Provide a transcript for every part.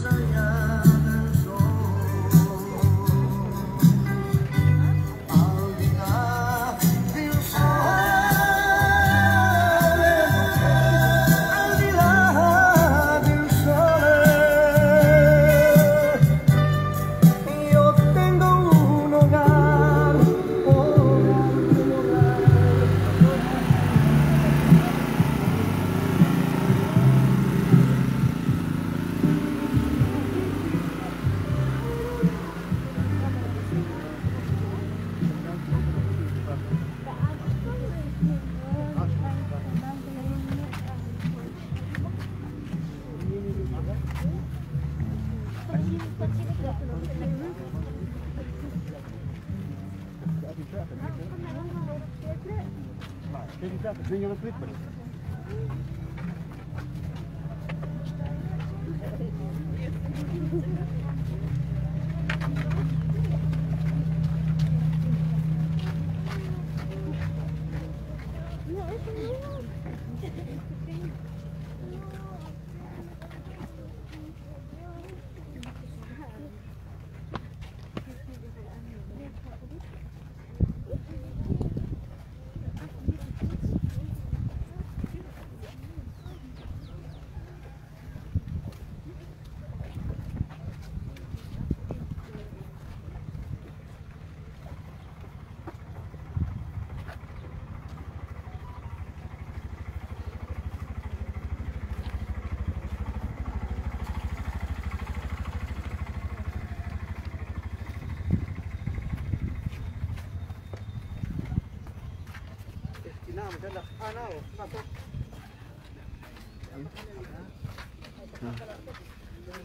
Yo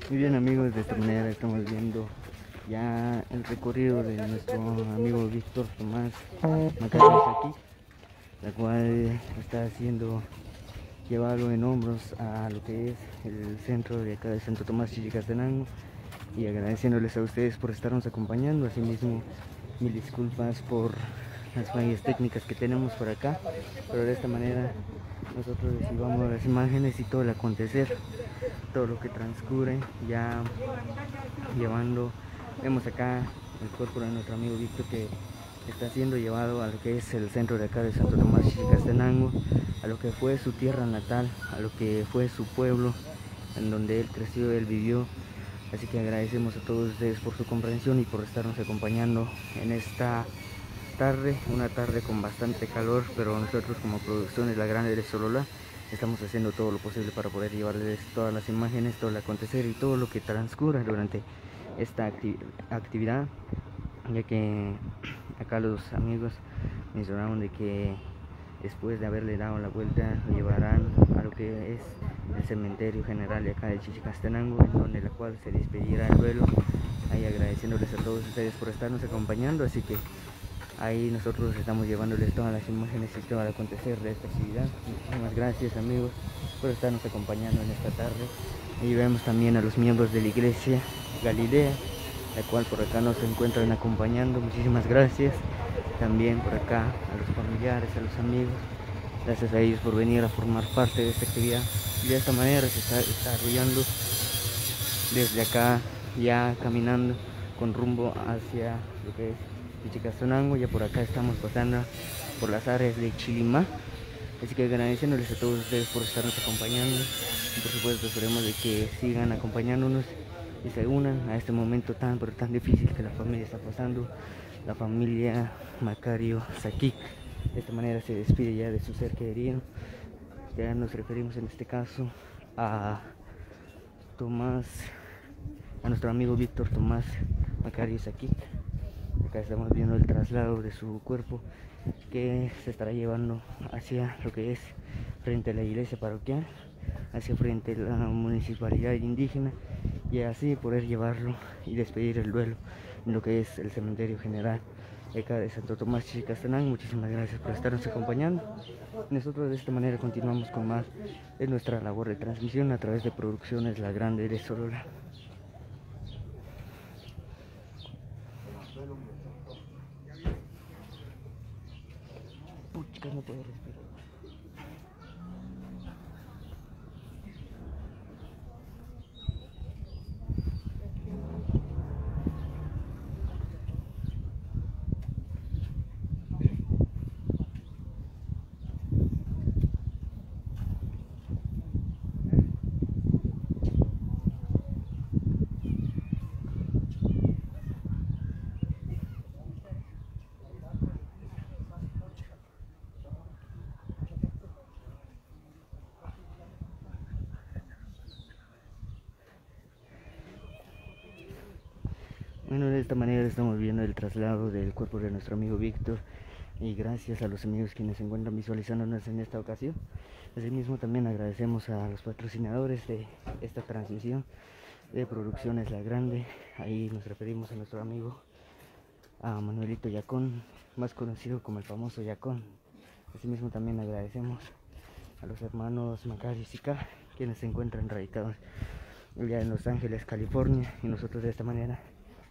Muy bien amigos, de esta estamos viendo ya el recorrido de nuestro amigo Víctor Tomás Macario aquí, la cual está siendo llevado en hombros a lo que es el centro de acá de Santo Tomás Chichicastenango y agradeciéndoles a ustedes por estarnos acompañando, asimismo mil disculpas por las fallas técnicas que tenemos por acá, pero de esta manera nosotros recibamos las imágenes y todo el acontecer, todo lo que transcurre, ya llevando, vemos acá el cuerpo de nuestro amigo Víctor que está siendo llevado a lo que es el centro de acá de Santo Tomás Chichicastenango, a lo que fue su tierra natal, a lo que fue su pueblo, en donde él creció, él vivió. Así que agradecemos a todos ustedes por su comprensión y por estarnos acompañando en esta tarde, una tarde con bastante calor, pero nosotros como Producciones La Grande de Solola estamos haciendo todo lo posible para poder llevarles todas las imágenes, todo el acontecer y todo lo que transcurra durante esta acti- actividad, ya que acá los amigos mencionaron de que después de haberle dado la vuelta llevarán a lo que es el cementerio general de acá de Chichicastenango, en donde la cual se despedirá el vuelo, ahí agradeciéndoles a todos ustedes por estarnos acompañando, así que Ahí nosotros estamos llevándoles todas las imágenes y todo el acontecer de esta actividad. Muchísimas gracias amigos por estarnos acompañando en esta tarde. Y vemos también a los miembros de la iglesia Galilea, la cual por acá nos encuentran acompañando. Muchísimas gracias. También por acá a los familiares, a los amigos. Gracias a ellos por venir a formar parte de esta actividad. Y de esta manera se está desarrollando desde acá ya caminando con rumbo hacia lo que es Chichicastenango, ya por acá estamos pasando por las áreas de Chilimá. Así que agradeciéndoles a todos ustedes por estarnos acompañando. Por supuesto esperemos de que sigan acompañándonos y se unan a este momento tan pero tan difícil que la familia está pasando. La familia Macario Saquic. De esta manera se despide ya de su ser querido. Ya nos referimos en este caso a Tomás, a nuestro amigo Víctor Tomás Macario Saquic. Acá estamos viendo el traslado de su cuerpo que se estará llevando hacia lo que es frente a la iglesia parroquial, hacia frente a la municipalidad indígena y así poder llevarlo y despedir el duelo en lo que es el cementerio general acá de Santo Tomás Chichicastenango. Muchísimas gracias por estarnos acompañando. Nosotros de esta manera continuamos con más de nuestra labor de transmisión a través de Producciones La Grande de Solola. No puedo Bueno, de esta manera estamos viendo el traslado del cuerpo de nuestro amigo Víctor y gracias a los amigos quienes se encuentran visualizándonos en esta ocasión. Asimismo también agradecemos a los patrocinadores de esta transmisión de Producciones La Grande. Ahí nos referimos a nuestro amigo a Manuelito Yacón, más conocido como el famoso Yacón. Asimismo también agradecemos a los hermanos Macario y Sica, quienes se encuentran radicados ya en Los Ángeles, California, y nosotros de esta manera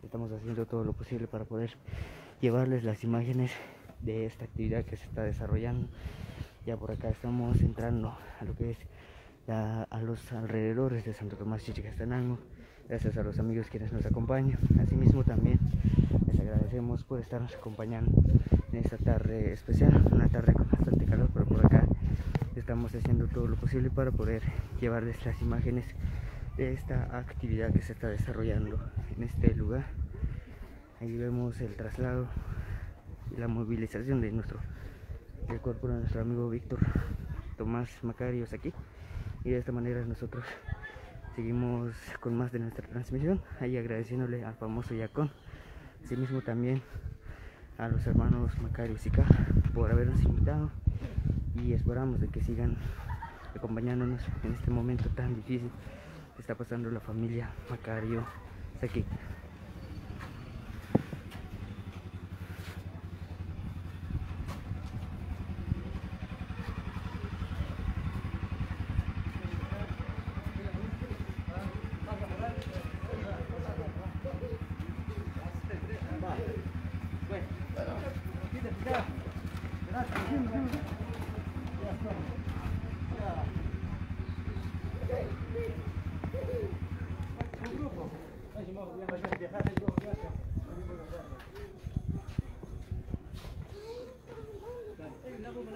estamos haciendo todo lo posible para poder llevarles las imágenes de esta actividad que se está desarrollando. Ya por acá estamos entrando a lo que es a los alrededores de Santo Tomás Chichicastenango, gracias a los amigos quienes nos acompañan. Asimismo también les agradecemos por estarnos acompañando en esta tarde especial, una tarde con bastante calor, pero por acá estamos haciendo todo lo posible para poder llevarles las imágenes de esta actividad que se está desarrollando en este lugar. Ahí vemos el traslado y la movilización de nuestro del cuerpo de nuestro amigo Víctor Tomás Macarios aquí. Y de esta manera nosotros seguimos con más de nuestra transmisión, ahí agradeciéndole al famoso Yacón, asimismo también a los hermanos Macarios y K por habernos invitado y esperamos de que sigan acompañándonos en este momento tan difícil que está pasando la familia Macario aquí.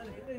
Met je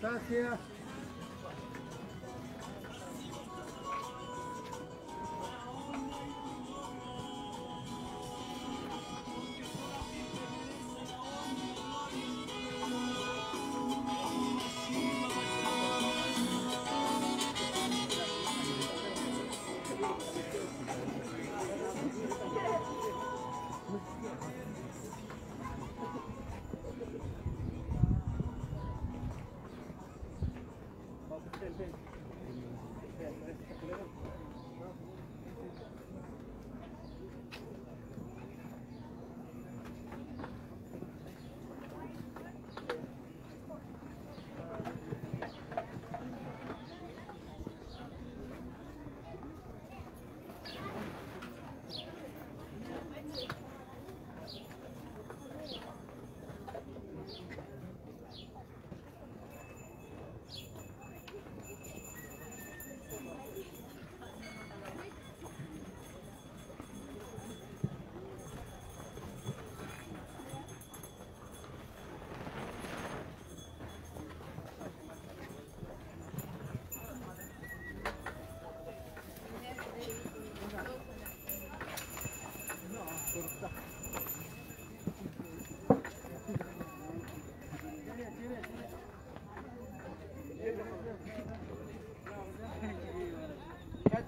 Gracias.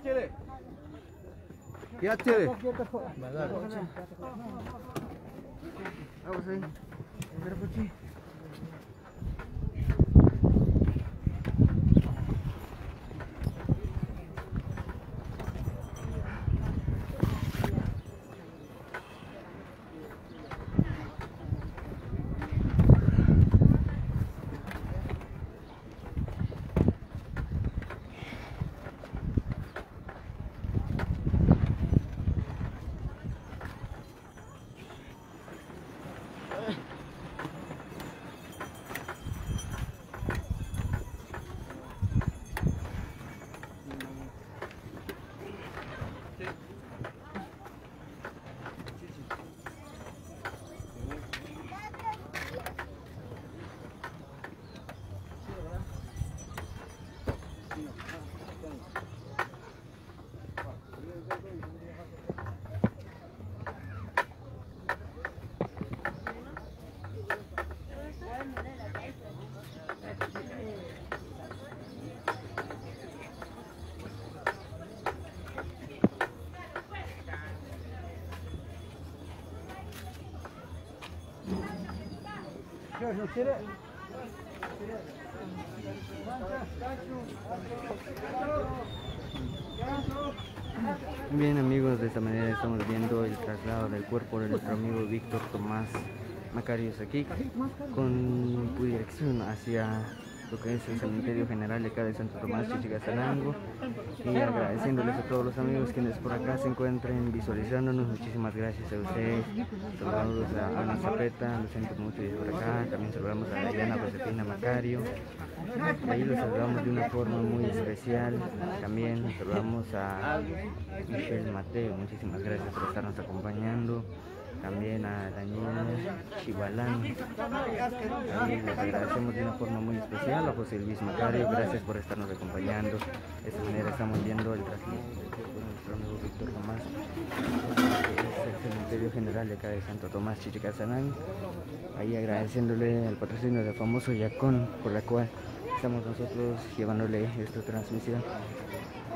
Chile. Ya Chile. Vamos ahí. Bien amigos, de esta manera estamos viendo el traslado del cuerpo de nuestro amigo Víctor Tomás Macario aquí con dirección hacia lo que es el cementerio general de acá de Santo Tomás Chichicazalango y agradeciéndoles a todos los amigos quienes por acá se encuentren visualizándonos, muchísimas gracias a ustedes, saludamos a Ana Zapeta, lo siento mucho por acá, también saludamos a Diana Josefina Macario, ahí los saludamos de una forma muy especial, también saludamos a Michelle Mateo, muchísimas gracias por estarnos acompañando también a Daniel Chivalán. Ahí les agradecemos de una forma muy especial a José Luis Macario, gracias por estarnos acompañando. De esta manera estamos viendo el traslado de nuestro amigo Víctor Tomás, es el cementerio general de acá de Santo Tomás Chichicazanán. Ahí agradeciéndole al patrocinio del famoso Yacón, por la cual estamos nosotros llevándole esta transmisión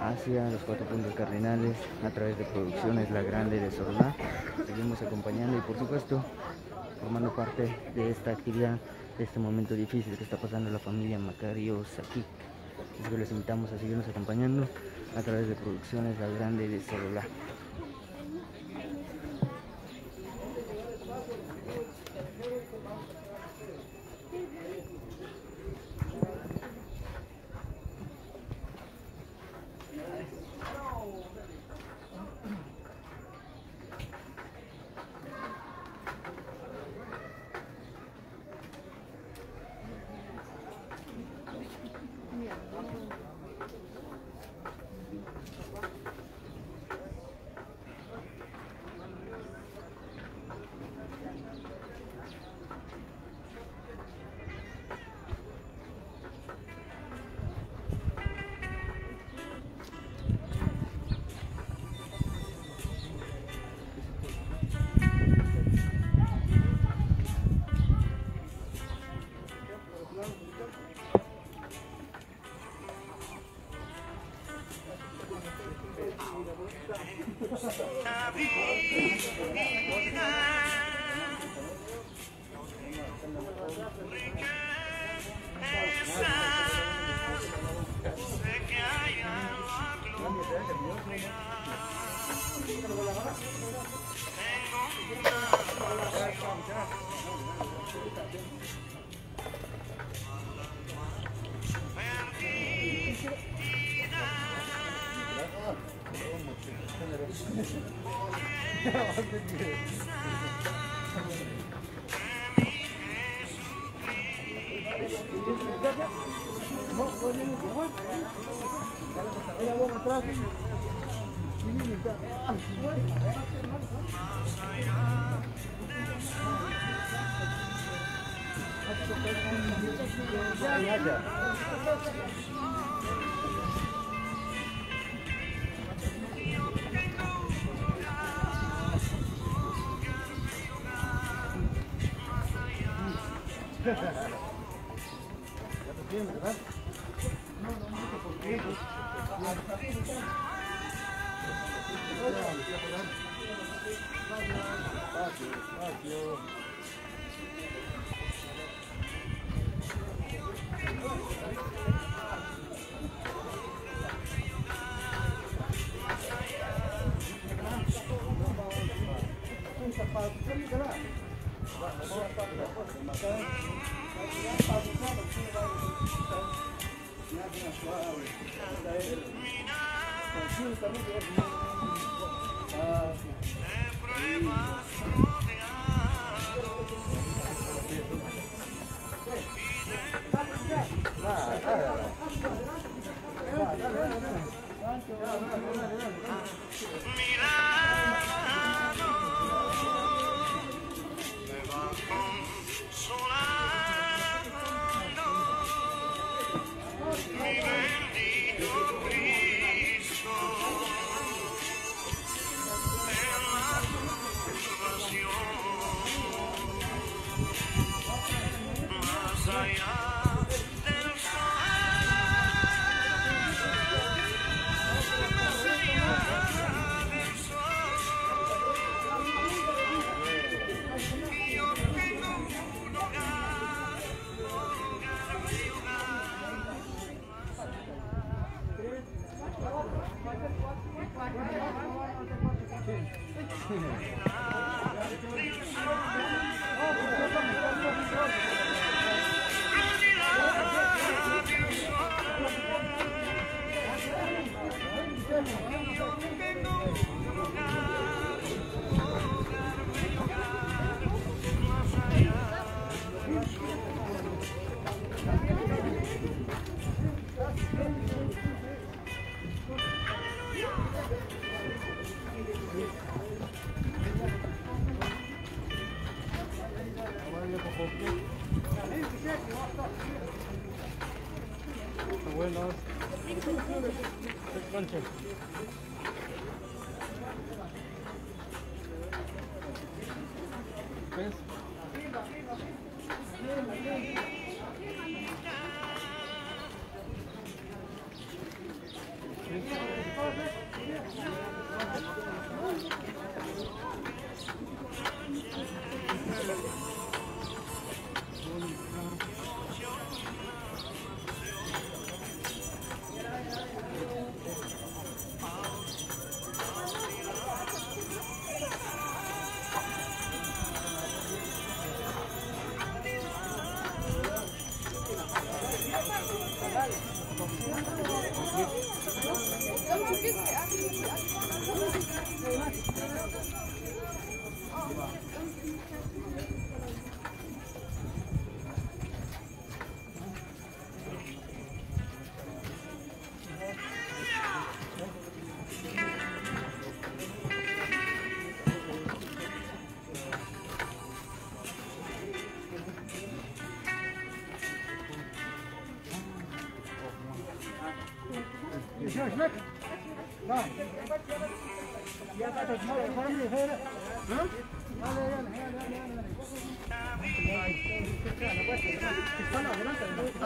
hacia los cuatro puntos cardinales a través de producciones La Grande de Sorolá. Seguimos acompañando y por supuesto formando parte de esta actividad, de este momento difícil que está pasando la familia Macario Sakik. Así que les invitamos a seguirnos acompañando a través de producciones La Grande de Sorolá. Yeah.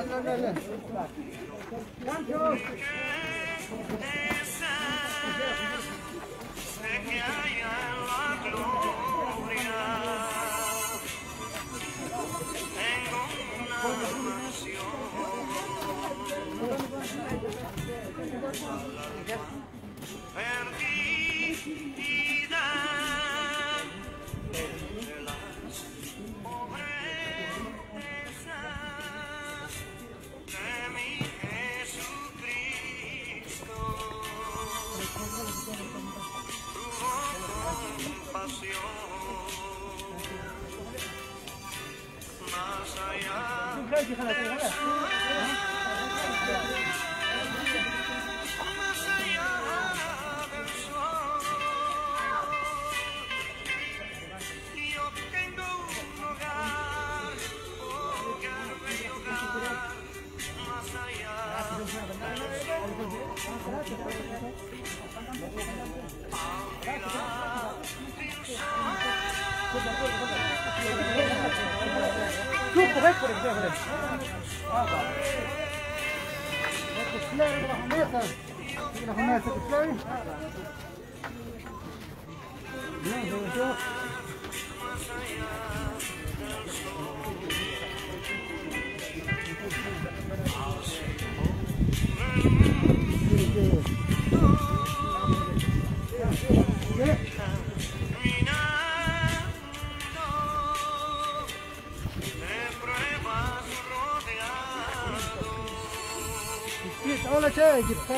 Anne anne anne.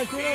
Ventura.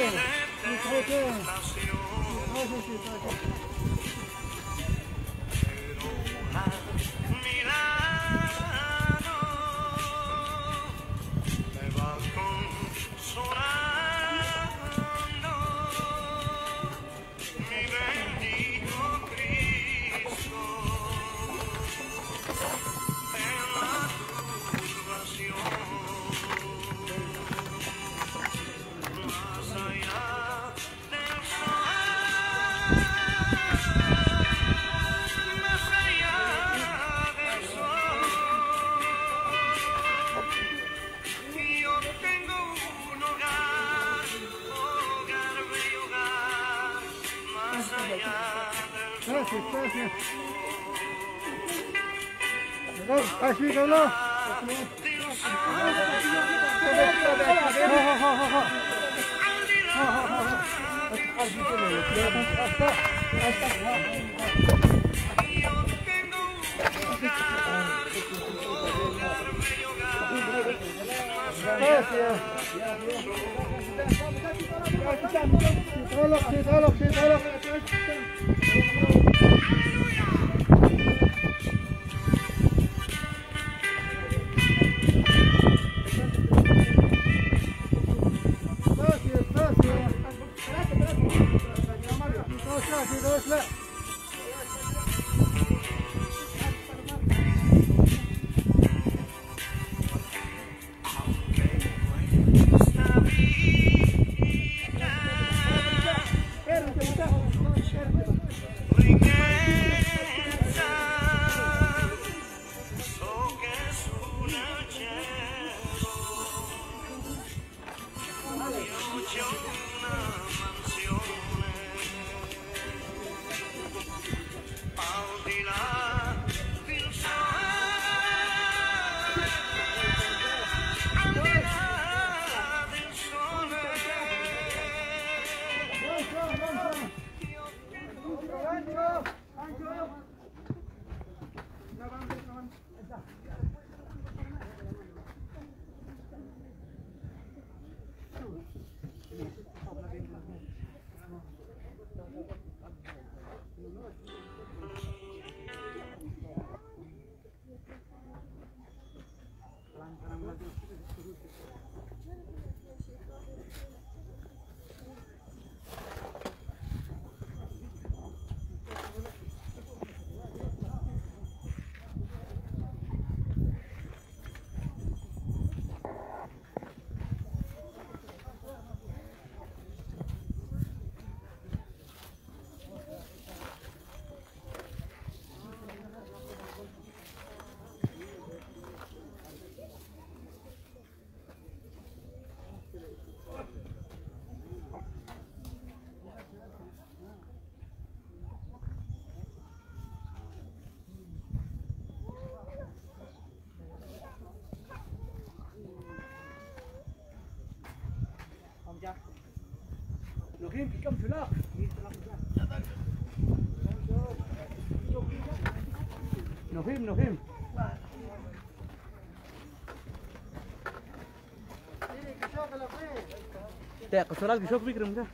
一楼 Joachim, qui comme tu l'as Joachim, Joachim. تاقص راك شوف بكرم ده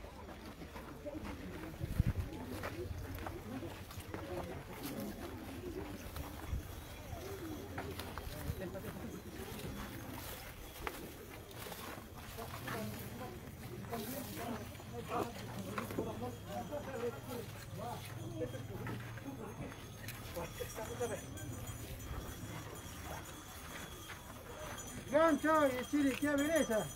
Chile, qué belleza.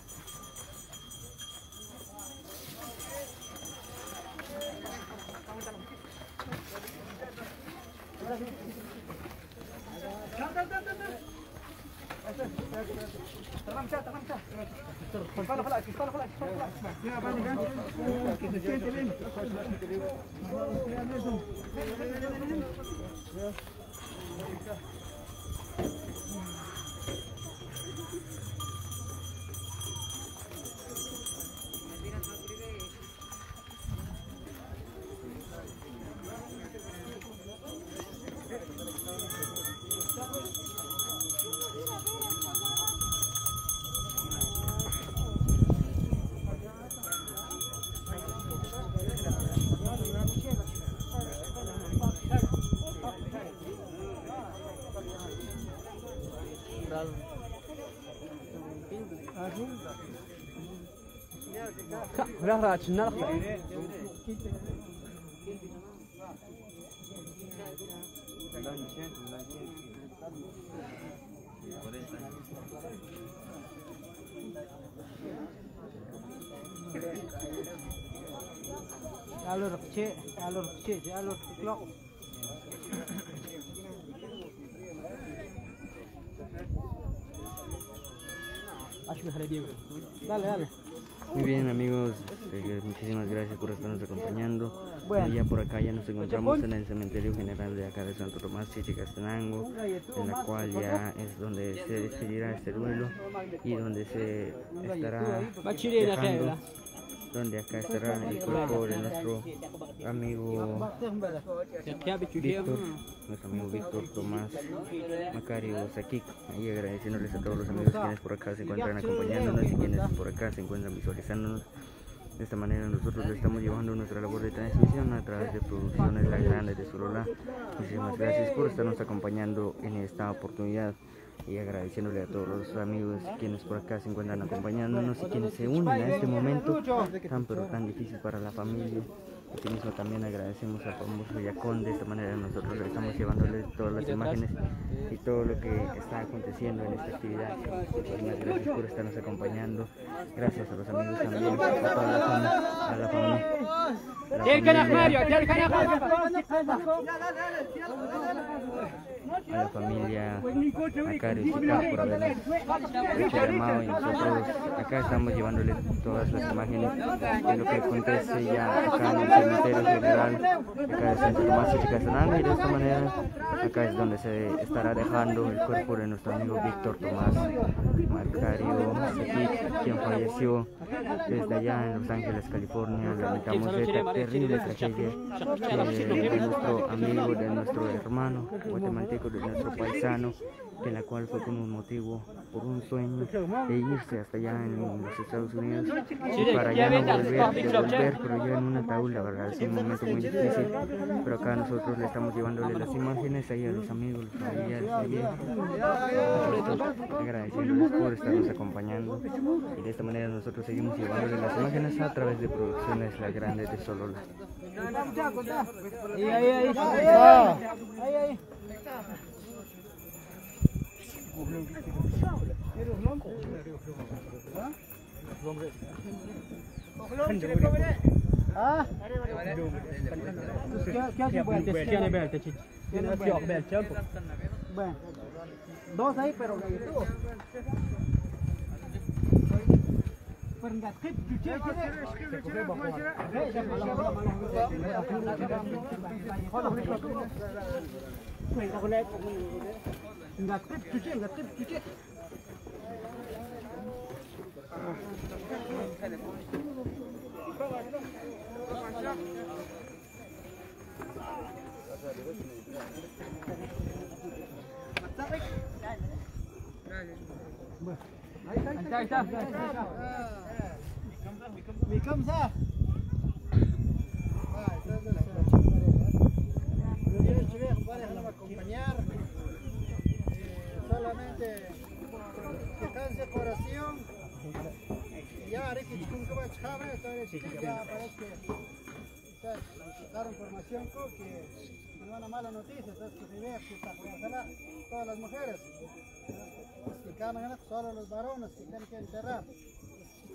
Rahat şunlar. Alur kecil, alur kecil, alur kelok. Asyik hari dia. Dale, dale. Muy bien amigos, eh, muchísimas gracias por estarnos acompañando. Bueno. Y ya por acá ya nos encontramos en el cementerio general de acá de Santo Tomás Chichicastenango, en la cual ya es donde se despedirá este duelo y donde se estará dejando. Donde acá estará el cuerpo de nuestro amigo Víctor, nuestro amigo Víctor Tomás Macario Saquic. Ahí agradeciéndoles a todos los amigos quienes por acá se encuentran acompañándonos y quienes por acá se encuentran visualizándonos. De esta manera nosotros le estamos llevando nuestra labor de transmisión a través de Producciones La Grande de Solola. Muchísimas gracias por estarnos acompañando en esta oportunidad y agradeciéndole a todos los amigos quienes por acá se encuentran acompañándonos y quienes se unen a este momento tan pero tan difícil para la familia. Asimismo también agradecemos al famoso Yacón, de esta manera nosotros le estamos llevándoles todas las imágenes y todo lo que está aconteciendo en esta actividad. Muchísimas gracias por estarnos acompañando. Gracias a los amigos también, a toda la familia, a la familia. a la familia, a la familia Chica por habernos hecho llamado y nosotros acá estamos llevándoles todas las imágenes de lo que acontece ya acá en el cementerio general acá de Santo Tomás y Chicasananga y de esta manera acá es donde se estará dejando el cuerpo de nuestro amigo Víctor Tomás Macario Sequic, quien falleció desde allá en Los Ángeles, California. Lamentamos esta terrible tragedia de, de nuestro amigo, de nuestro hermano guatemalteco, de nuestro paisano, que la cual fue con un motivo, por un sueño de irse hasta allá en los Estados Unidos y para ya no volver, de volver, pero ya en un ataúd, la verdad, es un momento muy difícil, pero acá nosotros le estamos llevándole las imágenes ahí a los amigos, los familiares, agradeciéndoles por estarnos acompañando y de esta manera nosotros seguimos llevándole las imágenes a través de producciones La Grande de Solola. Ahí, ahí, ahí. Ah, ahí, ahí. Ah? क्या क्या Tiene verte, chichi. Tiene verte, Bueno, dos ahí, pero tú. Enggak tip cuci, enggak tip cuci. Ahí está, ahí está. Mi camisa. Ah, entonces, los niños chicos van a acompañar. Eh, solamente que canse corazón. Y ya, haré que chicos va a echar, entonces ya parece que daron información que no una mala noticia, entonces que se vea que está todas las mujeres. Que cada solo los varones que tienen que enterrar.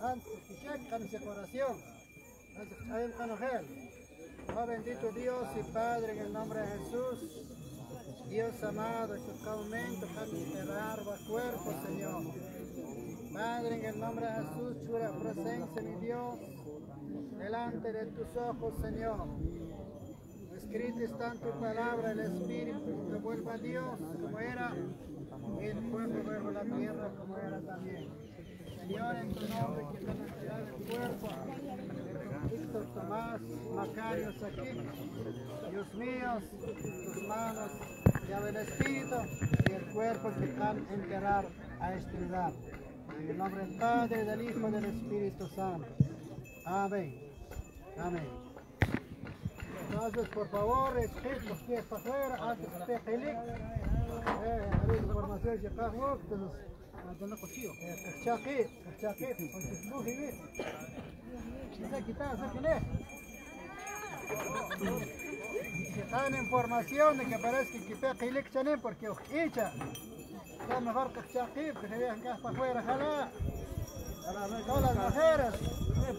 Antes que llegan ese corazón. Antes que hayan canojel. Oh bendito Dios y Padre, en el nombre de Jesús. Dios amado, momento para el cuerpo, Señor. Padre, en el nombre de Jesús, chura presencia, mi Dios, delante de tus ojos, Señor. Escrito está en tu palabra, el Espíritu que vuelva a Dios, como era, y el pueblo vuelva la tierra, como era también. Señor, en tu nombre, que van a entregar el cuerpo Víctor Tomás Macario aquí. Dios mío, tus manos, llave el Espíritu y el cuerpo que van a enterrar a este lugar. En el nombre del Padre, del Hijo y del Espíritu Santo. Amén. Amén. Entonces, por favor, respeto los pies para afuera, antes que esté feliz. Eh, a ver, información que acá, entonces, عندنا قصير كشاقي كشاقي تسبوه بيه Dice que está, ¿sabes quién es? Está en información de que parece que quilik chanem porque hecha. Está mejor que Shaqib, que se vean que para afuera. Para todas las mujeres. Es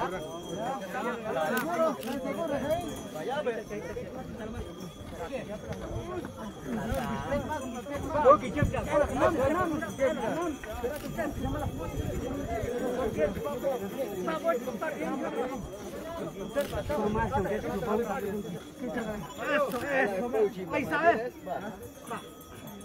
la familia que está.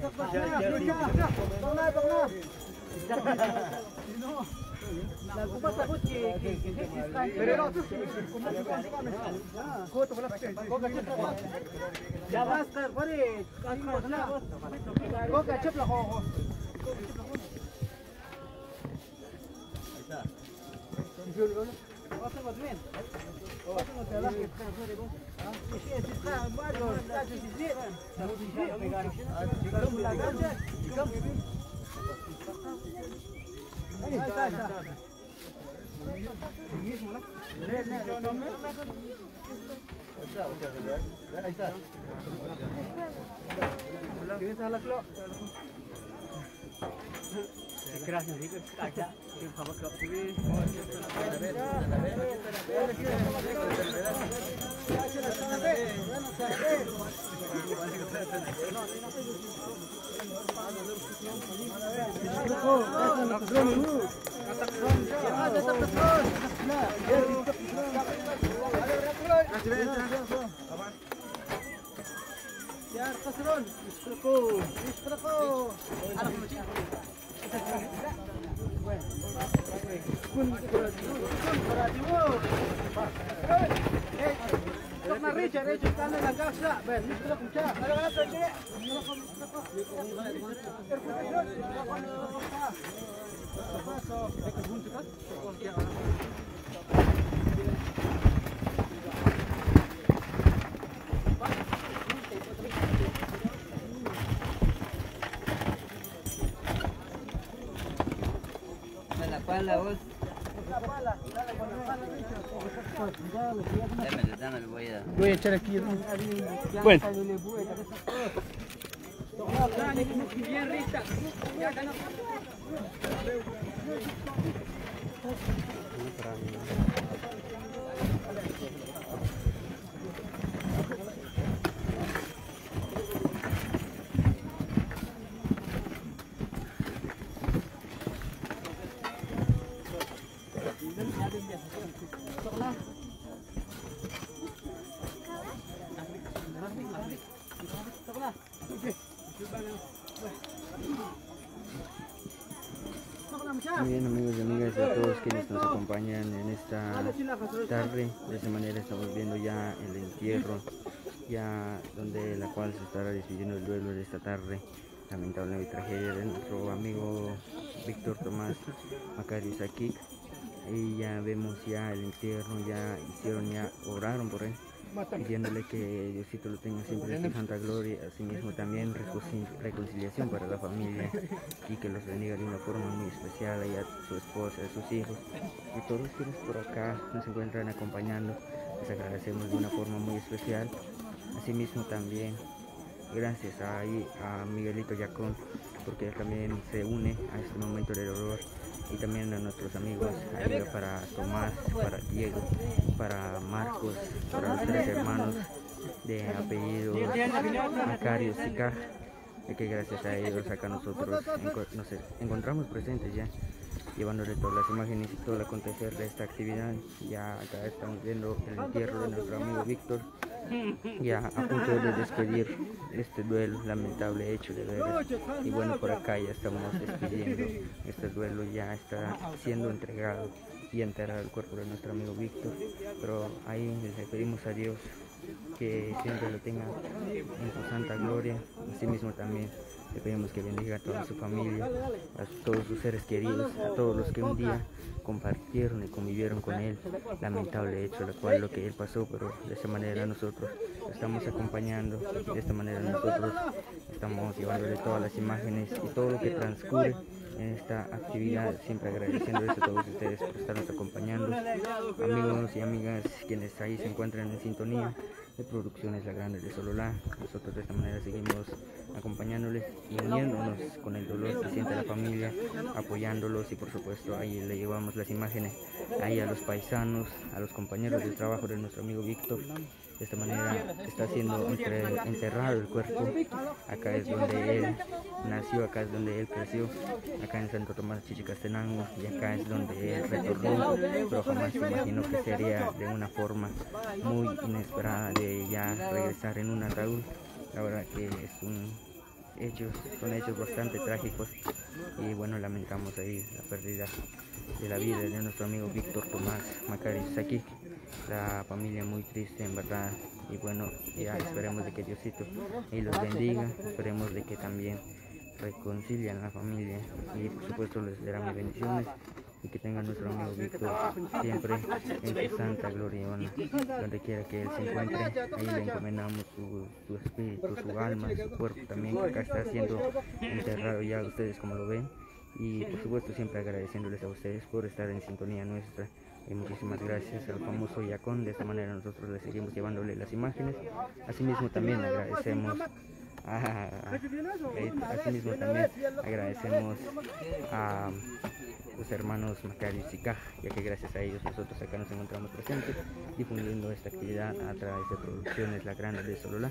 entonces con la que se juaricha porque corre facción, que se hace la cuchilla jala. Entonces ya ves que quién. La que se quién. Para que la tadkhuli am, quién. Todo eso que bueno. La pala, vos. Dámelo, dámelo, voy a... Voy a echar aquí. Bueno. Muy bien amigos y amigas y a todos quienes nos acompañan en esta De esta manera estamos viendo ya el entierro, ya donde la cual se estará decidiendo el duelo de esta tarde. Lamentable tragedia de nuestro amigo Víctor Tomás Macario Sakik. Y ya vemos ya el entierro, ya hicieron, ya oraron por él, pidiéndole que Diosito lo tenga siempre en su santa gloria, asimismo también reconcil- reconciliación para la familia y que los bendiga de una forma muy especial y a su esposa, a sus hijos y todos quienes por acá nos encuentran acompañando, les agradecemos de una forma muy especial, asimismo también gracias a, Miguelito Yacón porque él también se une a este momento de dolor. Y también a nuestros amigos para Tomás, para Diego, para Marcos, para los tres hermanos de apellido Macario Sicar, de que gracias a ellos acá nosotros nos encontramos presentes ya llevándole todas las imágenes y todo el acontecer de esta actividad. Ya acá estamos viendo el entierro de nuestro amigo Víctor ya a punto de despedir este duelo, lamentable hecho de ver. Y bueno, por acá ya estamos despidiendo. Este duelo ya está siendo entregado y enterrado el cuerpo de nuestro amigo Víctor. Pero ahí le pedimos a Dios que siempre lo tenga en su santa gloria. Asimismo también le pedimos que bendiga a toda su familia, a todos sus seres queridos, a todos los que un día compartieron y convivieron con él. Lamentable hecho, lo cual lo que él pasó, pero de esta manera nosotros estamos acompañando, de esta manera nosotros estamos llevándole todas las imágenes y todo lo que transcurre en esta actividad, siempre agradeciéndoles a todos ustedes por estarnos acompañando, amigos y amigas quienes ahí se encuentran en sintonía de Producciones La Grande de Sololá. Nosotros de esta manera seguimos acompañándoles y uniéndonos con el dolor que siente la familia, apoyándolos y por supuesto ahí le llevamos las imágenes ahí a los paisanos, a los compañeros de trabajo de nuestro amigo Víctor. De esta manera está siendo enterrado el cuerpo. Acá es donde él nació, acá es donde él creció, acá en Santo Tomás Chichicastenango y acá es donde él retornó, pero jamás se imaginó que sería de una forma muy inesperada de ya regresar en un ataúd. La verdad que es un hechos, son hechos bastante trágicos y bueno lamentamos ahí la pérdida de la vida de nuestro amigo Víctor Tomás Macari Saki, la familia muy triste en verdad. Y bueno ya esperemos de que Diosito y los bendiga, esperemos de que también reconcilien a la familia. Y por supuesto les dará mis bendiciones. Y que tenga nuestro amigo Víctor siempre en su santa gloria y honor, donde quiera que él se encuentre, ahí le encomendamos su, su espíritu, su alma, su cuerpo también, que acá está siendo enterrado ya ustedes como lo ven, y por supuesto siempre agradeciéndoles a ustedes por estar en sintonía nuestra. Y muchísimas gracias al famoso Yacón, de esta manera nosotros le seguimos llevándole las imágenes. Asimismo también agradecemos a, asimismo también agradecemos a los hermanos Macario y Sica, ya que gracias a ellos nosotros acá nos encontramos presentes difundiendo esta actividad a través de producciones La Grande de Sololá.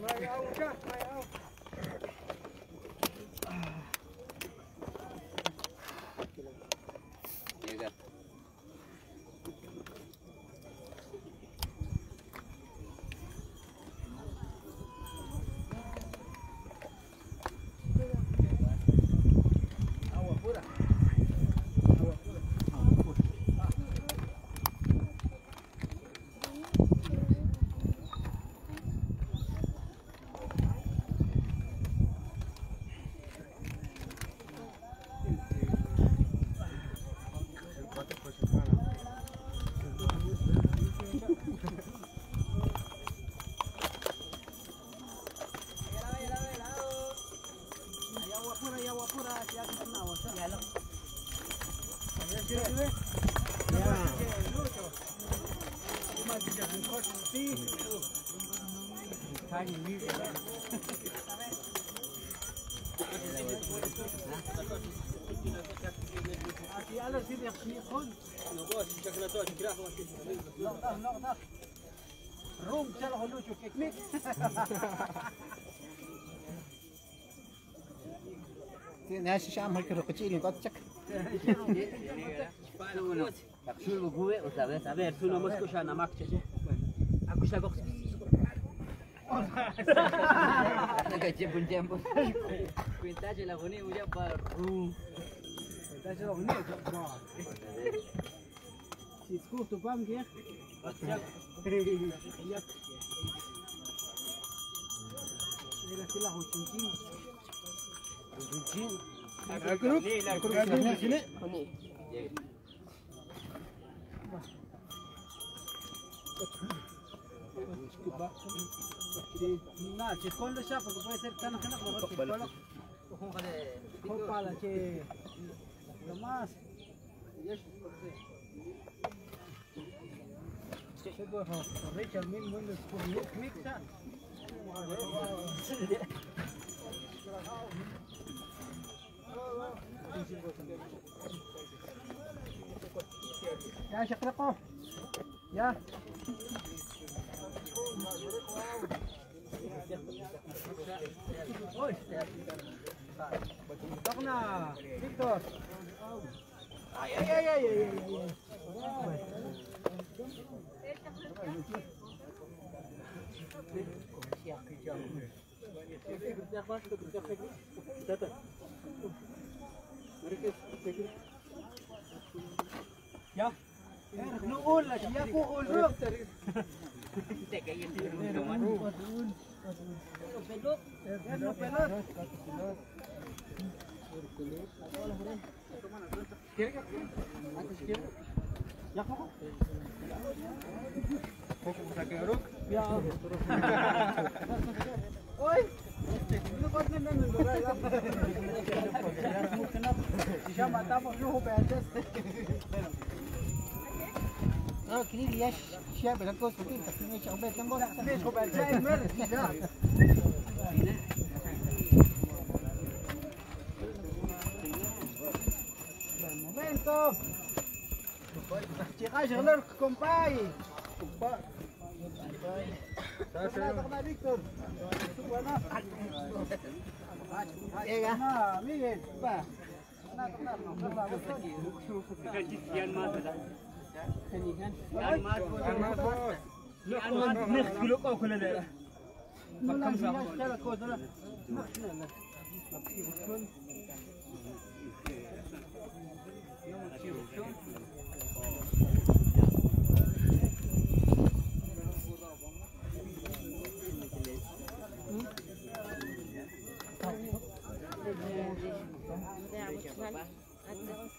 Cuenta persona agua pura الروم تاع الهلوج وكيكميك ناش شام هلك رقتي لي قطك شو الوجوه وتابعت أبير سونا مسكوش أنا ما كتش أكوش أقوس نكتب بنتي أمبوس كنت أجي لغني وجاب روم bonita ya para rum. Escuto pam que No, si esconde ya porque puede ser tan ajena como que Copa la che. Lo más. Tego Richard min mun es por Nick Mixa. Ya syakra ko. Ya. Oi. Tak na. Victor. Ay, ay, ay, ay, ay, ay. Ya. Nuul lagi, ya kuul. Kita kayak di rumah. Pelok, pelok. Pelok, pelok. Ah, queria ir a Xebra, que eu sou quinta, primeiro, o Betão gosta de comer, já é merda, já. انتو احتقاج غلرك كومباي تغنى فيكتور وأنا إيه ها مين با أنا تغنى شوف ديال ما هذا ثاني كان ما ما ما نخ كل أو كل هذا ما كمش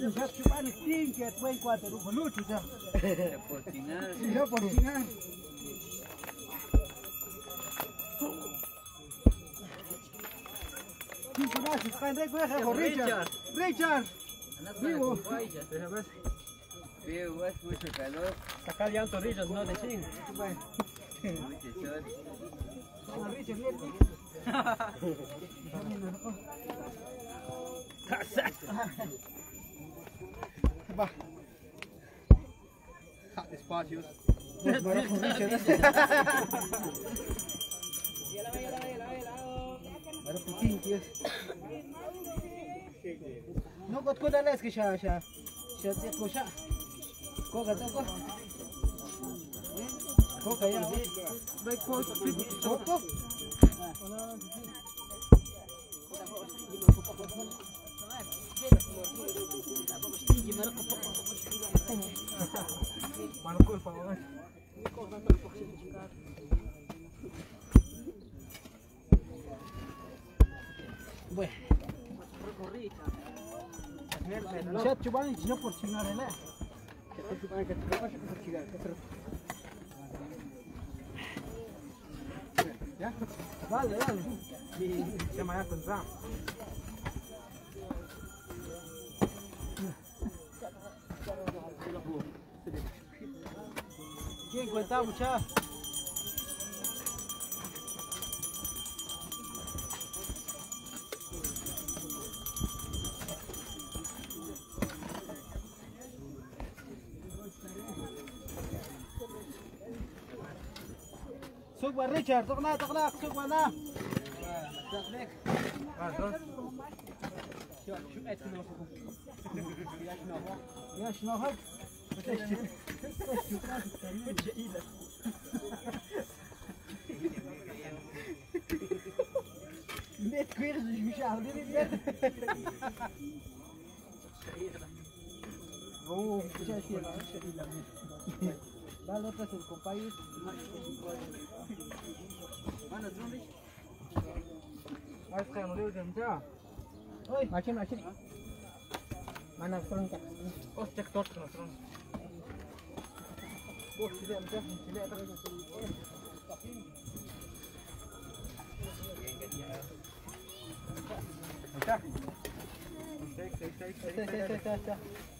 no tim que é tu enquanto o voluto já. Já pode tingar. Quem será que está em guerra com Richard? Richard. Vivo. Es mucho calor, Richard, no de mucho toma Richard, Bah. Hot spot, you. Aqui. Não gosto quando é que já já. Já coxa. Coca, então, tá coca. Coca aí. Vai é coca. Coca. Coca. Bueno. Dale, dale. Se me ha Ninguém aguentava o tchau. سوق ريتشارد اغناء اغناء سوق انا Net queres os bichados, Oh, já chega, Da läuft das im Kompagis. Meine Zundicht. Weißt du, Rüdiger, da? Oi, macam macam. Mana front tak? Oh, cek kan front. Oh, tidak tidak terus. Macam. Cek, cek, cek, cek, cek, cek, cek.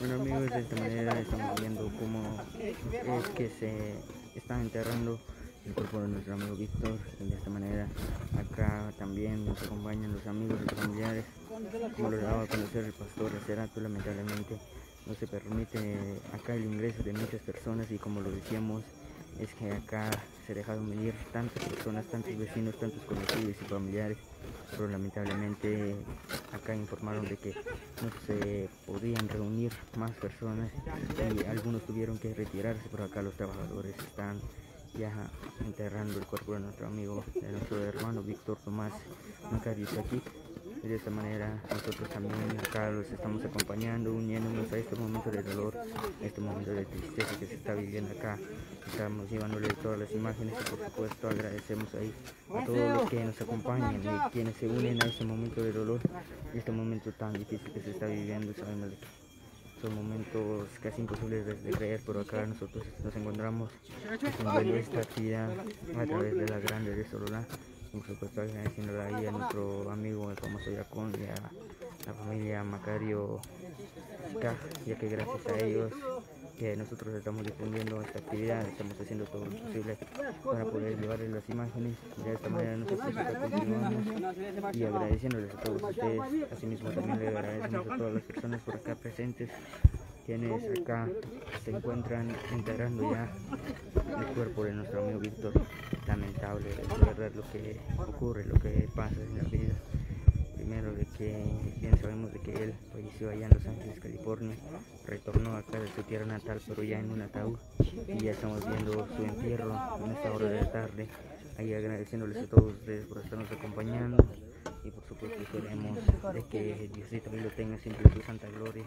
Bueno amigos, de esta manera estamos viendo cómo es que se está enterrando el cuerpo de nuestro amigo Víctor. De esta manera acá también nos acompañan los amigos y familiares. Como lo daba a conocer el pastor Cerato, lamentablemente no se permite acá el ingreso de muchas personas y como lo decíamos es que acá se dejaron venir tantas personas, tantos vecinos, tantos conocidos y familiares, pero lamentablemente acá informaron de que no se podían reunir más personas y algunos tuvieron que retirarse, pero acá los trabajadores están ya enterrando el cuerpo de nuestro amigo, de nuestro hermano Víctor Tomás Macario aquí. De esta manera nosotros también acá los estamos acompañando, uniéndonos a este momento de dolor, a este momento de tristeza que se está viviendo acá. Estamos llevándole todas las imágenes y por supuesto agradecemos ahí a todos los que nos acompañan y quienes se unen a este momento de dolor, este momento tan difícil que se está viviendo. Sabemos de que son momentos casi imposibles de, de creer, pero acá nosotros nos encontramos haciendo esta actividad a través de la grande de Sololá por supuesto agradeciéndole ahí a nuestro amigo el famoso Yacón y a la familia Macario K, ya que gracias a ellos que nosotros estamos difundiendo esta actividad, estamos haciendo todo lo posible para poder llevarles las imágenes. De esta manera nosotros continuamos y agradeciéndoles a todos ustedes. Asimismo también le agradecemos a todas las personas por acá presentes quienes acá se encuentran enterrando ya el cuerpo de nuestro amigo Víctor. Lamentable, verdad lo que ocurre, lo que pasa en la vida. Primero de que bien sabemos de que él falleció allá en Los Ángeles, California, retornó acá de su tierra natal, pero ya en un ataúd y ya estamos viendo su entierro en esta hora de la tarde. Ahí agradeciéndoles a todos ustedes por estarnos acompañando y por supuesto esperemos de que Diosito lo tenga siempre en su santa gloria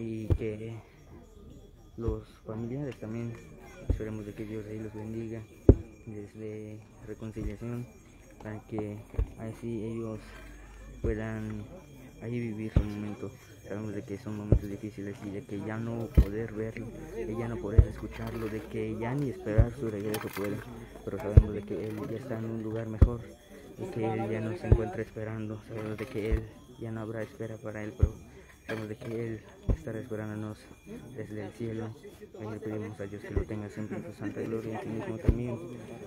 y que los familiares también esperemos de que Dios ahí los bendiga desde reconciliación para que así ellos puedan ahí vivir su momento. Sabemos de que son momentos difíciles y de que ya no poder verlo de ya no poder escucharlo de que ya ni esperar su regreso puede pero sabemos de que él ya está en un lugar mejor y que él ya no se encuentra esperando sabemos de que él ya no habrá espera para él pero de que Él estará esperándonos desde el cielo. Le pedimos a Dios que lo tenga siempre en su santa gloria, en sí mismo también.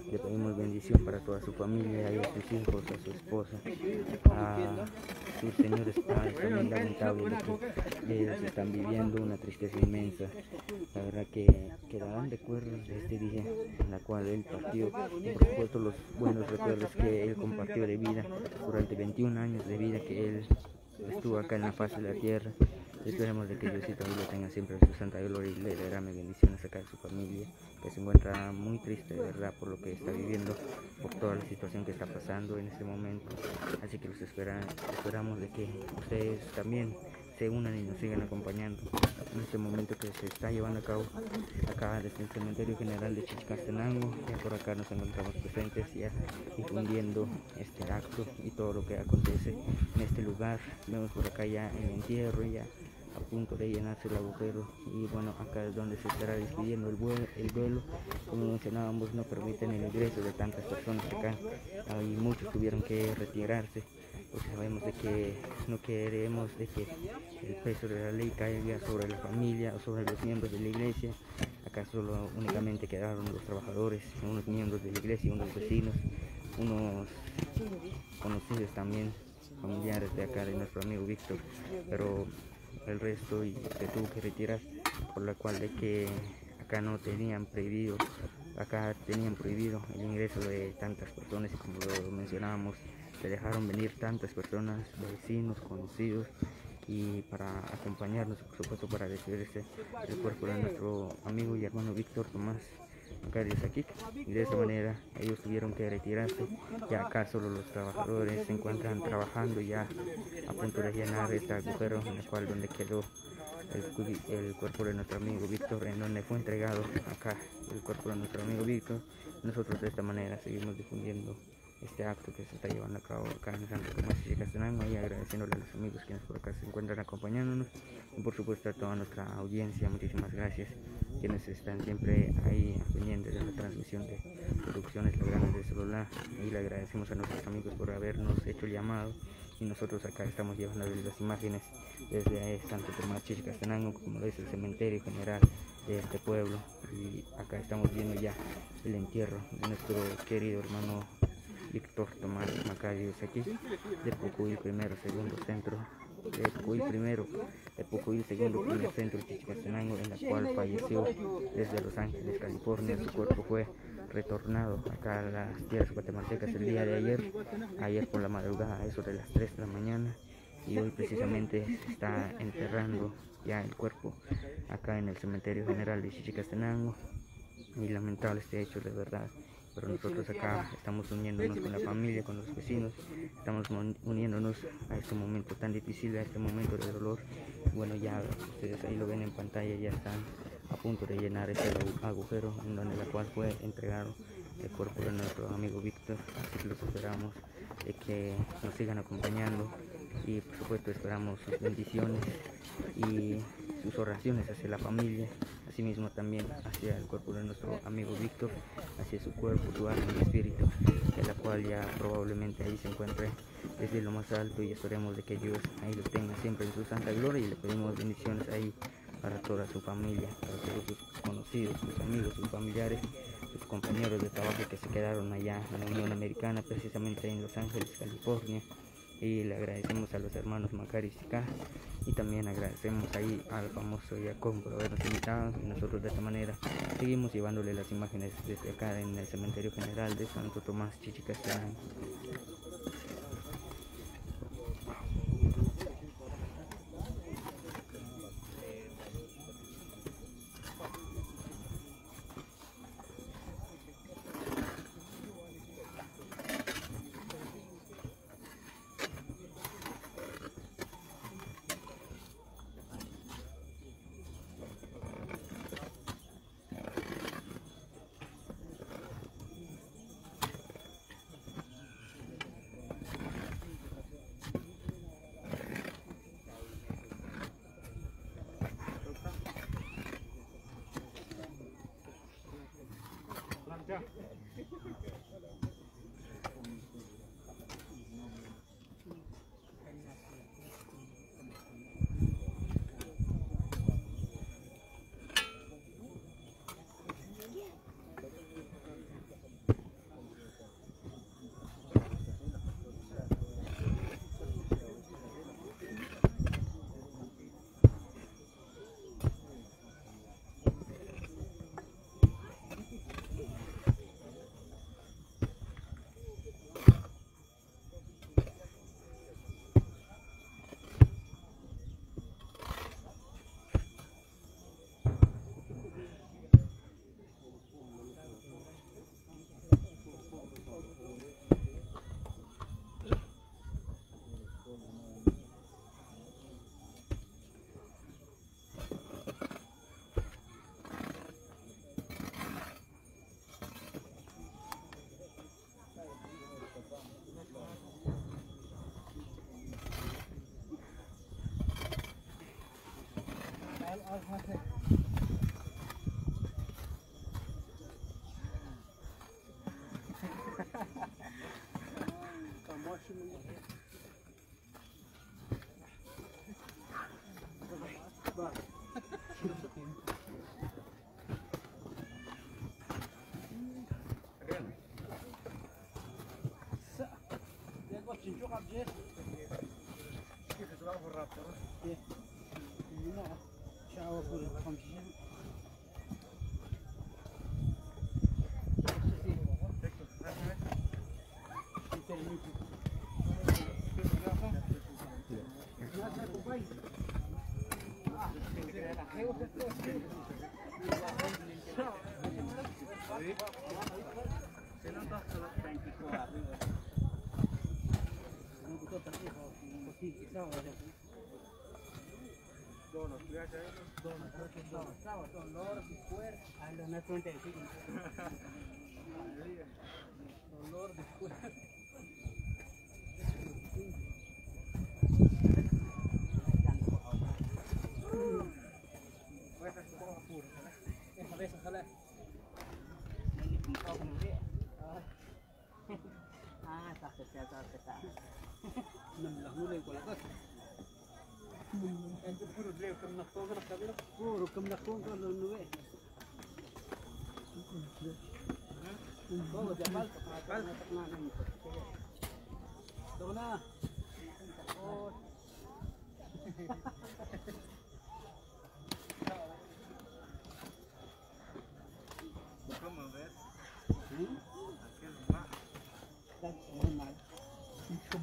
Le pedimos bendición para toda su familia, a sus hijos, a su esposa, a sus señores padres. También lamentable que ellos están viviendo, una tristeza inmensa. La verdad que quedarán recuerdos de este día en la cual Él partió y por supuesto los buenos recuerdos que Él compartió de vida durante 21 años de vida que Él estuvo acá en la faz de la tierra Esperemos de que Diosito lo tenga siempre en su santa gloria y le derrame bendiciones acá a su familia, que se encuentra muy triste, de verdad, por lo que está viviendo, por toda la situación que está pasando en este momento. Así que los espera- esperamos de que ustedes también se unan y nos sigan acompañando en este momento que se está llevando a cabo acá desde el Cementerio General de Chichicastenango. Ya por acá nos encontramos presentes ya difundiendo este acto y todo lo que acontece en este lugar. Vemos por acá ya el entierro ya a punto de llenarse el agujero y bueno acá es donde se estará despidiendo el vuelo, el duelo como mencionábamos no permiten el ingreso de tantas personas acá y muchos tuvieron que retirarse porque sabemos de que no queremos de que el peso de la ley caiga sobre la familia o sobre los miembros de la iglesia. Acá solo únicamente quedaron los trabajadores unos miembros de la iglesia unos vecinos unos conocidos también familiares de acá de nuestro amigo Víctor. Pero el resto y se tuvo que retirar por la cual de que acá no tenían prohibido acá tenían prohibido el ingreso de tantas personas como lo mencionábamos se dejaron venir tantas personas vecinos conocidos y para acompañarnos por supuesto para despedirse del cuerpo de nuestro amigo y hermano Víctor Tomás Macario Saquic y de esa manera ellos tuvieron que retirarse ya acá solo los trabajadores se encuentran trabajando ya a punto de llenar este agujero en el cual donde quedó el, el cuerpo de nuestro amigo Víctor en donde fue entregado acá el cuerpo de nuestro amigo Víctor. Nosotros de esta manera seguimos difundiendo este acto que se está llevando a cabo acá en Santo Tomás y Castellango y agradeciéndole a los amigos quienes por acá se encuentran acompañándonos. Y por supuesto a toda nuestra audiencia muchísimas gracias quienes están siempre ahí pendientes de la transmisión de producciones logrando de celular. Y le agradecemos a nuestros amigos por habernos hecho el llamado. Y nosotros acá estamos llevando las imágenes desde Santo Tomás Chichicastenango como lo es el cementerio general de este pueblo. Y acá estamos viendo ya el entierro de nuestro querido hermano Víctor Tomás Macario aquí de Pucuy primero segundo centro de Pucuy primero de Pucuy segundo primer centro de Chichicastenango en la cual falleció desde Los Ángeles California. Su cuerpo fue retornado acá a las tierras guatemaltecas el día de ayer ayer por la madrugada eso de las 3 de la mañana y hoy precisamente se está enterrando ya el cuerpo acá en el cementerio general de Chichicastenango y lamentable este hecho de verdad pero nosotros acá estamos uniéndonos con la familia, con los vecinos, estamos uniéndonos a este momento tan difícil, a este momento de dolor. Bueno, ya ustedes ahí lo ven en pantalla, ya están a punto de llenar ese agu- agujero en donde la cual fue entregado el cuerpo de nuestro amigo Víctor, así que los esperamos de que nos sigan acompañando y por supuesto esperamos sus bendiciones y sus oraciones hacia la familia, asimismo también hacia el cuerpo de nuestro amigo Víctor, hacia su cuerpo, su alma y espíritu, de la cual ya probablemente ahí se encuentre desde lo más alto y esperemos de que Dios ahí lo tenga siempre en su santa gloria y le pedimos bendiciones ahí para toda su familia, para todos sus conocidos, sus amigos, sus familiares, sus compañeros de trabajo que se quedaron allá en la Unión Americana, precisamente en Los Ángeles, California. Y le agradecemos a los hermanos Macari y también agradecemos ahí al famoso Jacob por habernos invitado y nosotros de esta manera seguimos llevándole las imágenes desde acá en el cementerio general de Santo Tomás Tá. Vai. De o? food.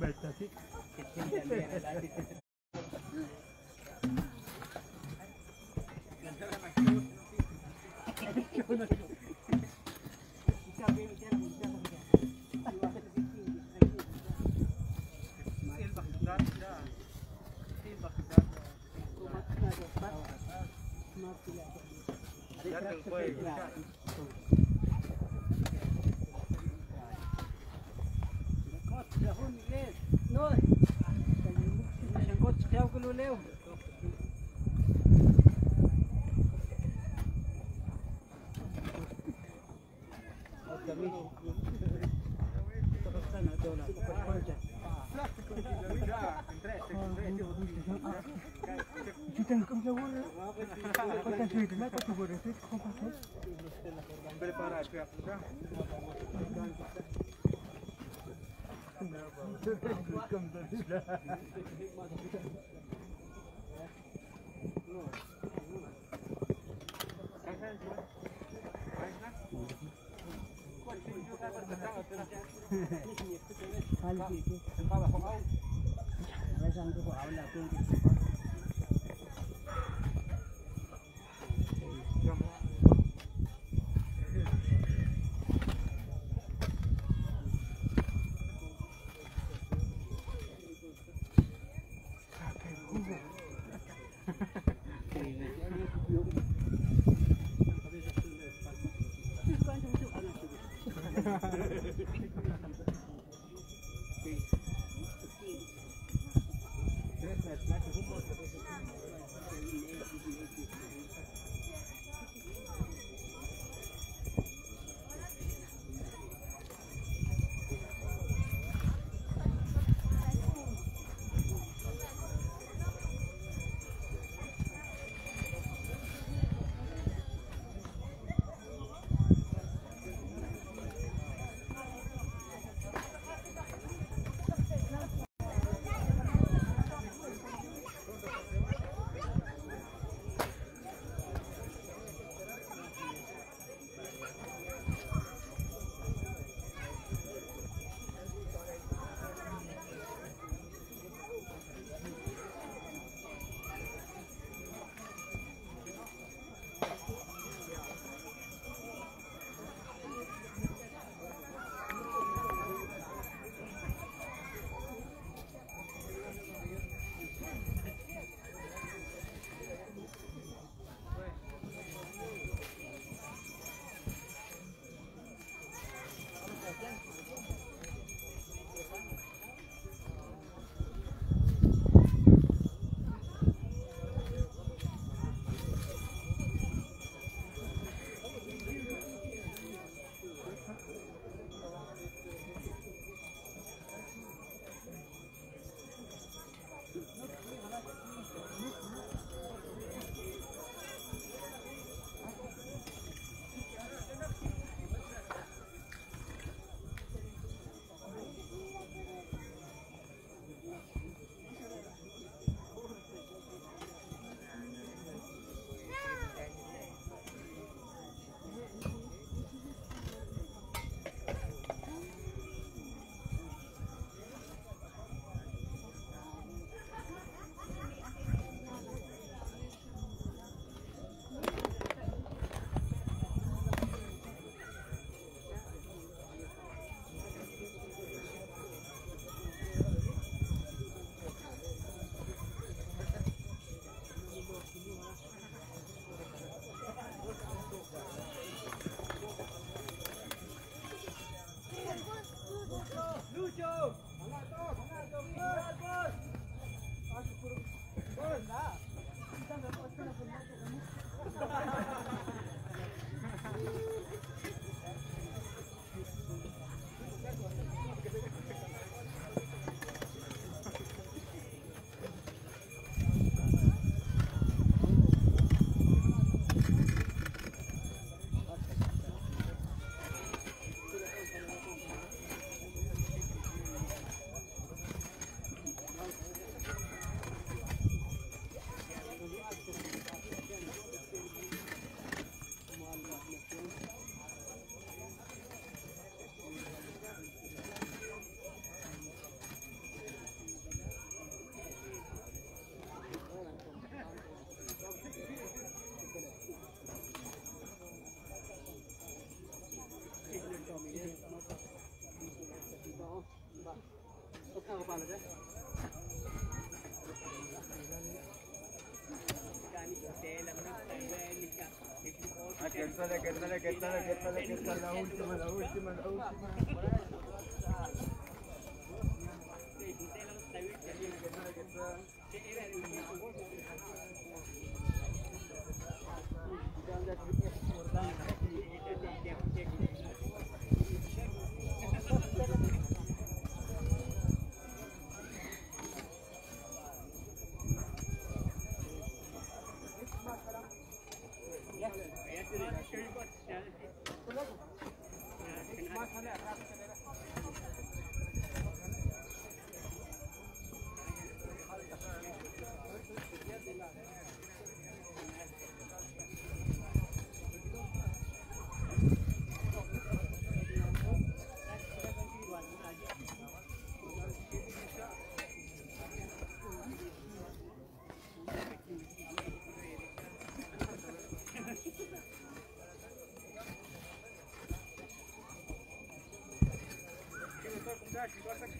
बैठता थी Gracias. Quando leu. Tu comme ça, quand tu pas ça Ang totoo, 方 Aquí está la, que está la, que está la, que la última, la última, la última. Brasil, gosta tá aqui.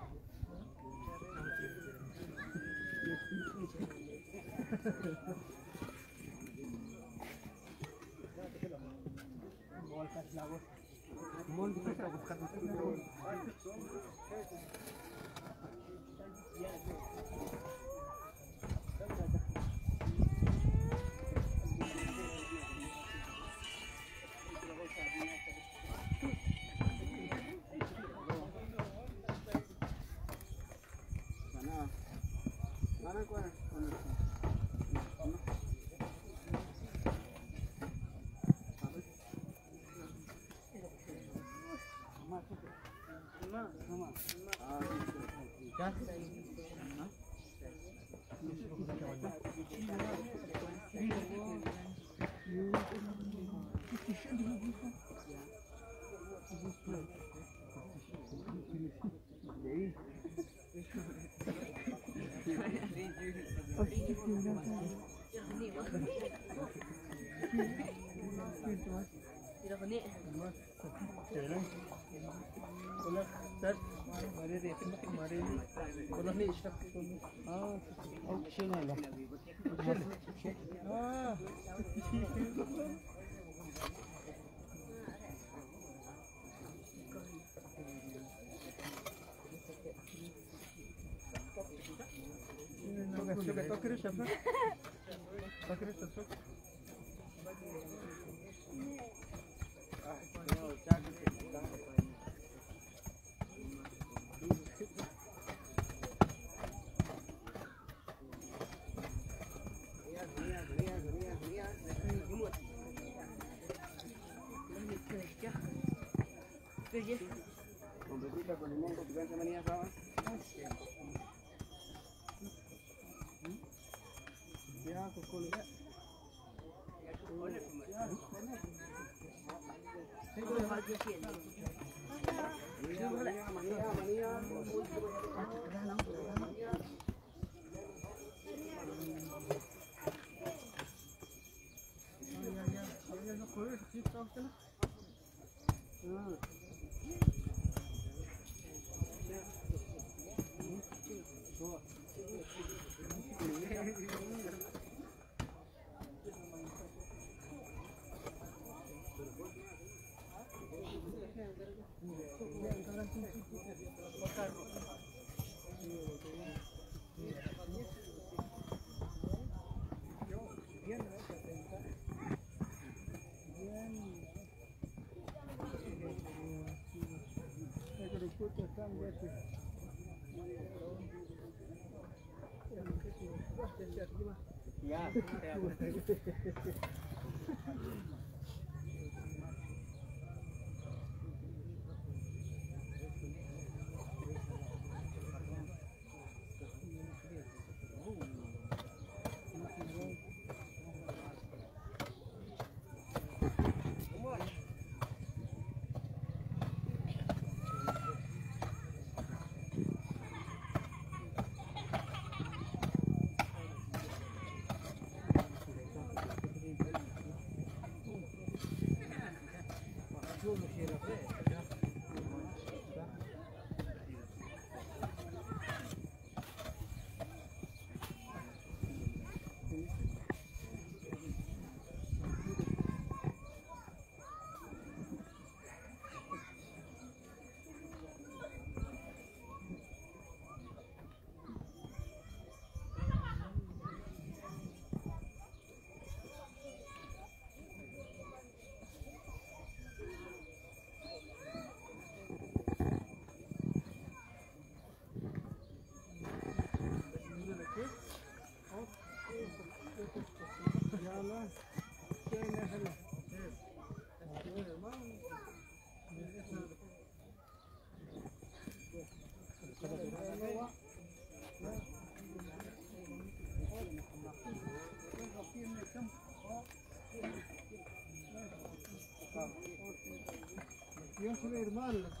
monde बोला sir हमारे rate में हमारे बोला नहीं स्टॉक हाँ ऑप्शन है हाँ Покрыть, покрыть, покрыть, покрыть. Oye. Con pepita, con limón, con picante, manía, sábado. Ya, con cola, ya. Yeah. Ya, saya Dios hermano.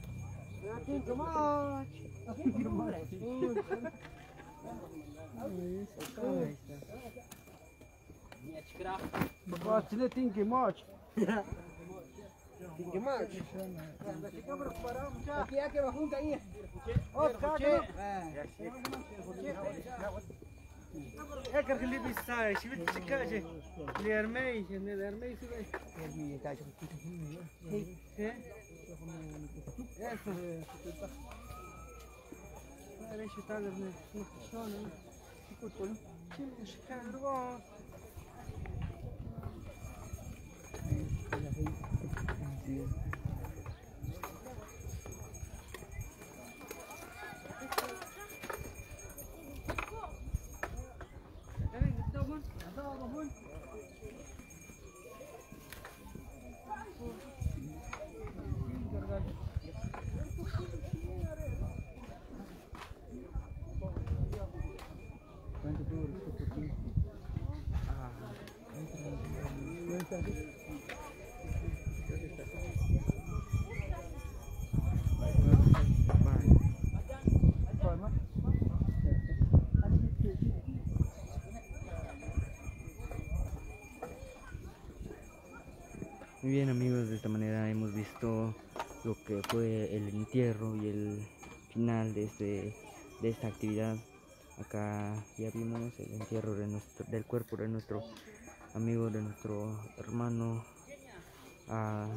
Pinky. Thank you much. Basta, thank you much. Thank you much. Aquí hay que va junta ahí. Eker que libi sai, si vit sikaje. Lermei, ne lermei se vai. Eh? Eso. Era isso Речі талерні смахтони. Кутуль. Шикарно. Thank you. Muy bien amigos, de esta manera hemos visto lo que fue el entierro y el final de, este, de esta actividad. Acá ya vimos el entierro de nuestro, del cuerpo de nuestro amigo, de nuestro hermano a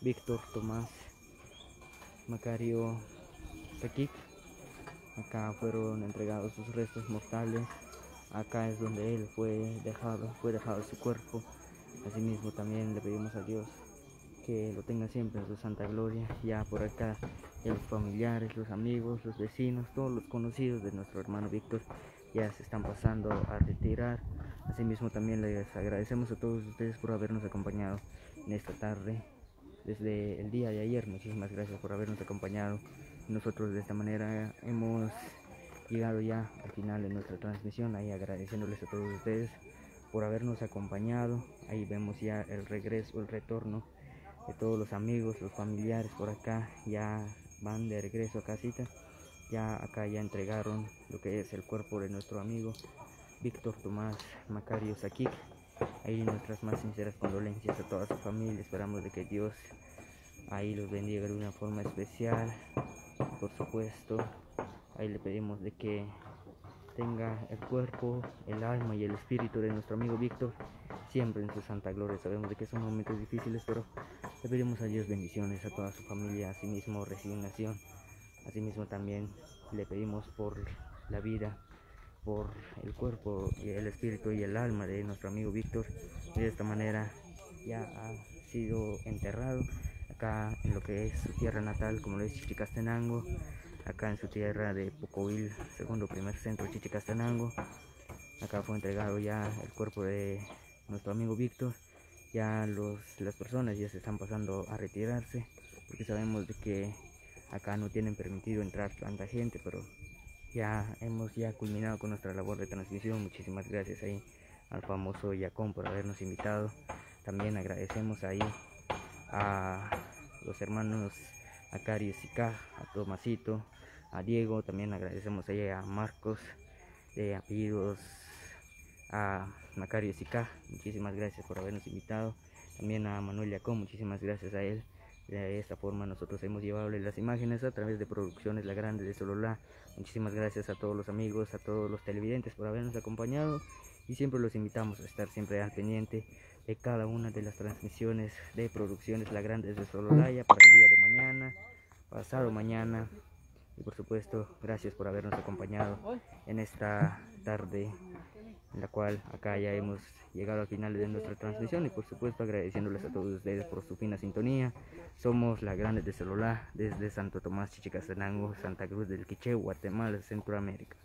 Víctor Tomás Macario Pequic. Acá fueron entregados sus restos mortales. Acá es donde él fue dejado, fue dejado su cuerpo Asimismo también le pedimos a Dios que lo tenga siempre en su santa gloria. Ya por acá, los familiares, los amigos, los vecinos, todos los conocidos de nuestro hermano Víctor ya se están pasando a retirar. Asimismo también les agradecemos a todos ustedes por habernos acompañado en esta tarde desde el día de ayer. Muchísimas gracias por habernos acompañado. Nosotros de esta manera hemos llegado ya al final de nuestra transmisión, ahí agradeciéndoles a todos ustedes por habernos acompañado. Ahí vemos ya el regreso, el retorno de todos los amigos, los familiares por acá, ya van de regreso a casita. Ya acá ya entregaron lo que es el cuerpo de nuestro amigo Víctor Tomás Macario Saquic. Ahí nuestras más sinceras condolencias a toda su familia. Esperamos de que Dios ahí los bendiga de una forma especial. Por supuesto, ahí le pedimos de que tenga el cuerpo, el alma y el espíritu de nuestro amigo Víctor siempre en su santa gloria. Sabemos de que son momentos difíciles, pero le pedimos a Dios bendiciones a toda su familia, asimismo resignación. Asimismo también le pedimos por la vida, por el cuerpo y el espíritu y el alma de nuestro amigo Víctor. De esta manera ya ha sido enterrado acá en lo que es su tierra natal, como lo es Chichicastenango, acá en su tierra de Pocovil, segundo primer centro Chichicastenango. Acá fue entregado ya el cuerpo de nuestro amigo Víctor. Ya los, las personas ya se están pasando a retirarse, porque sabemos de que acá no tienen permitido entrar tanta gente, pero ya hemos ya culminado con nuestra labor de transmisión. Muchísimas gracias ahí al famoso Yacón por habernos invitado. También agradecemos ahí a los hermanos y K, a Tomasito, a Diego, también agradecemos ahí a Marcos de apellidos a Macario Sica, muchísimas gracias por habernos invitado, también a Manuel Yacón, muchísimas gracias a él. De esta forma nosotros hemos llevado las imágenes a través de Producciones La Grande de Sololá. Muchísimas gracias a todos los amigos, a todos los televidentes por habernos acompañado y siempre los invitamos a estar siempre al pendiente de cada una de las transmisiones de Producciones La Grande de Sololaya para el día de mañana, pasado mañana. Y por supuesto gracias por habernos acompañado en esta tarde la cual acá ya hemos llegado al final de nuestra transmisión y por supuesto agradeciéndoles a todos ustedes por su fina sintonía. Somos la Grande de Celular desde Santo Tomás Chichicastenango, Santa Cruz del Quiché, Guatemala, Centroamérica.